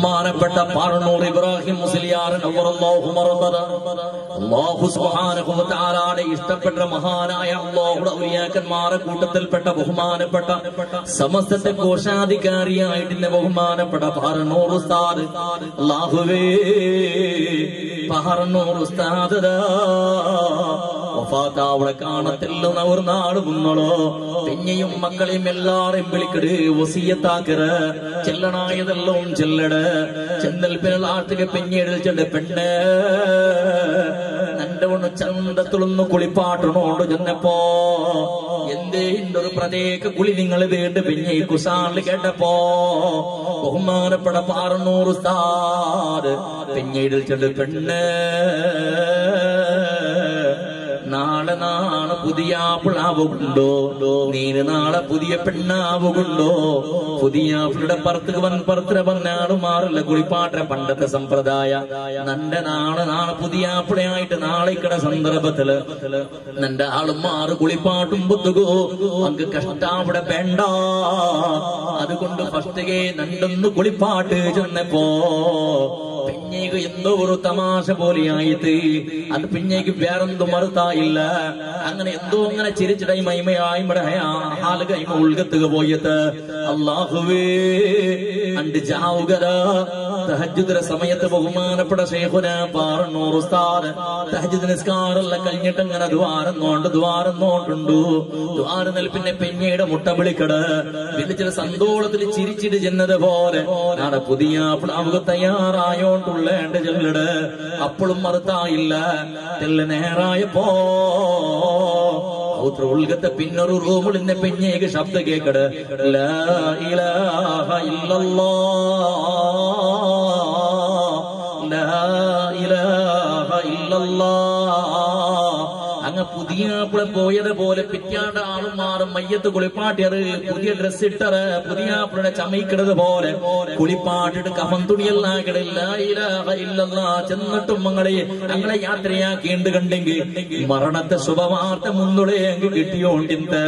ബഹുമാനപ്പെട്ട പാറന്നൂർ ഇബ്രാഹിം മുസ്ലിയാറിന്റെ ഇഷ്ടപ്പെട്ട മഹാനായ അള്ളാഹുടെ ഔലിയാക്കന്മാരെ കൂട്ടത്തിൽപ്പെട്ട ബഹുമാനപ്പെട്ട സമസ്തത്തെ കോശാധികാരിയായിട്ടിന്റെ ബഹുമാനപ്പെട്ട പാറന്നൂർ ഉസ്താദ്. അല്ലാഹുവേ പാറന്നൂർ വഫാത്താവളെ കാണത്തില്ലെന്ന് അവർ നാട് മുന്നോളോ. പിന്നെയും മക്കളെയും എല്ലാരും വിളിക്കട് വസീയത്താക്കറ. ചെല്ലണായതെല്ലാം ചെല്ലട്. ചെന്നൽ പിന്നാർത്തിക പെഞ്ഞെഴുതി ചെണ്ട പെണ്ണ്. നന്റെ ഒന്ന് ചന്തത്തിലൊന്ന് കുളിപ്പാട്ടണോണ്ട് ചെന്നപ്പോ എന്തേ ഇന്റെ ഒരു പ്രത്യേക കുളി നിങ്ങൾ വേണ്ട പിന്നെ കുസാറിൽ കേട്ടപ്പോ ബഹുമാനപ്പെട്ട പാറന്നൂറ് സ്ഥാട് പിന്നീട് ചെണ്ട് പെണ്ണ്. പുതിയ പിളാവുകൊണ്ടോ? നീന് നാളെ പുതിയ പെണ്ണാവുകൊണ്ടോ? പുതിയ ആപ്പിളുടെ പറത്ത് വൻ പറത്ര വന്നാട് മാറില്ല. കുളിപ്പാട്ട പണ്ടത്തെ സമ്പ്രദായ. നന്റെ നാളെ നാളെ പുതിയ ആപ്പിളയായിട്ട് ഇക്കട സന്ദർഭത്തിൽ നന്റെ ആളും മാറ് കുളിപ്പാട്ടും പുത്തുകോ? അങ്ങ് കഷ്ടാവിടെ വേണ്ട. അതുകൊണ്ട് ഫസ്റ്റേ നണ്ടൊന്ന് കുളിപ്പാട്ട് ചെന്നപ്പോ പിന്നേക്ക് എന്തോ ഒരു തമാശ പോലെയായിട്ട്. അത് പിന്നേക്ക് വേറെന്തും മറുത്തായില്ല. അങ്ങനെ എന്തോ അങ്ങനെ ചിരിച്ചിടൈ മൈമയായി ആൾ കൈമ ഉൾകത്തുക പോയത്. അള്ളാഹുവേ അണ്ട് ജാവുകര തഹജുദിന്റെ സമയത്ത് ബഹുമാനപ്പെട്ട ശേഖുന പാറന്നൂർ ഉസ്താദ്. തഹജുദ് നിസ്കാറെല്ലാം കഴിഞ്ഞിട്ട് അങ്ങനെ ദ്വാരം നോണ്ട് ദ്വാരം നോണ്ടുണ്ടു ദ്വാരം പിന്നെ പെഞ്ഞയുടെ മുട്ട വിളിക്കട് വിളിച്ചിട്ട് സന്തോളത്തിൽ ചിരിച്ചിട്ട് ചെന്നത് പോലെ. നാടെ പുതിയ പ്ലാവുക തയ്യാറായോണ്ടുള്ള എന്റെ ചെല്ലട്. അപ്പോഴും മറുത്തായില്ല. ചെല്ല നേരായപ്പോ. ഉൾഗത്തെ പിന്നൊരു റൂമിൽ നിന്ന് പെഞ്ഞേക്ക് ശബ്ദം കേക്കട്. ലാ ഇലാഹ ഇല്ലല്ലാഹ് അങ്ങ് പുതിയ ആപ്പിളെ പോയത് പോലെ പിറ്റാണ്ട് ആളും മാറും മയ്യത്ത് കുളിപ്പാട്ടിയത്. പുതിയ ഡ്രസ് ഇട്ടത് പുതിയ ആപ്പിളുടെ ചമയിക്കണത് പോലെ. കുളിപ്പാട്ടിട്ട് കഫം തുണിയെല്ലാം ചെന്നിട്ടും മങ്ങളെ ഞങ്ങളെ യാത്രയാക്കേണ്ടി കണ്ടെങ്കിൽ മരണത്തെ ശുഭവാർത്ത മുന്നുളെ അങ്ങ് കിട്ടിയോണ്ടിന്ത്